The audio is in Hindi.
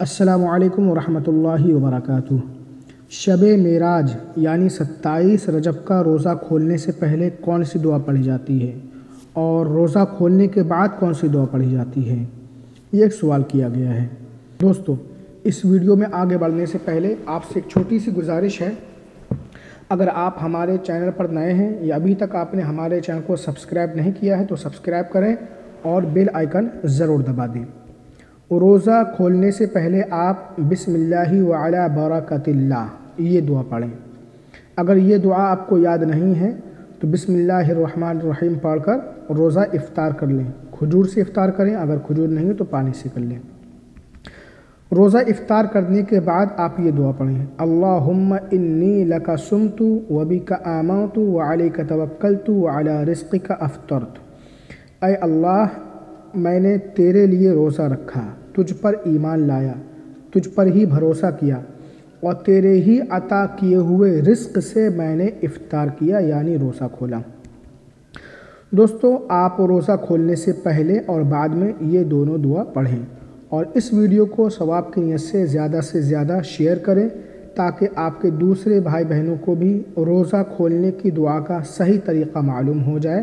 असलकम वरहमतुल्लाहि वबरकatuh शब मेराज, यानी सत्ताईस रजब का रोज़ा खोलने से पहले कौन सी दुआ पढ़ी जाती है? और रोज़ा खोलने के बाद कौन सी दुआ पढ़ी जाती है? ये एक सवाल किया गया है। दोस्तों, इस वीडियो में आगे बढ़ने से पहले आपसे एक छोटी सी गुजारिश है। अगर आप हमारे चैनल पर नए हैं या अभी तक आपने हमारे चैनल को सब्सक्राइब नहीं किया है तो सब्सक्राइब करें और बेल आइकन ज़रूर दबा दें। रोज़ा खोलने से पहले आप बिसमिल्लाहि वाला बरकतिल्ला ये दुआ पढ़ें। अगर ये दुआ आपको याद नहीं है तो बिसमिल्लाहिर्रहमानिर्रहीम पढ़कर रोज़ा इफ़्तार कर लें। खजूर से इफ़्तार करें, अगर खजूर नहीं हो तो पानी से कर लें। रोज़ा इफ़्तार करने के बाद आप ये दुआ पढ़ें, अल्लाहुम्मा इन्नी लका सुमतु वबी का आमातु वाली का तवक्लतु वाला रिस्क का अफ्तरत। अय अल्लाह मैंने तेरे लिए रोज़ा रखा, तुझ पर ईमान लाया, तुझ पर ही भरोसा किया, और तेरे ही अता किए हुए रिस्क से मैंने इफ़्तार किया, यानी रोज़ा खोला। दोस्तों, आप रोज़ा खोलने से पहले और बाद में ये दोनों दुआ पढ़ें, और इस वीडियो को सवाब की नीयत से ज़्यादा से ज़्यादा शेयर करें, ताकि आपके दूसरे भाई बहनों को भी रोज़ा खोलने की दुआ का सही तरीक़ा मालूम हो जाए।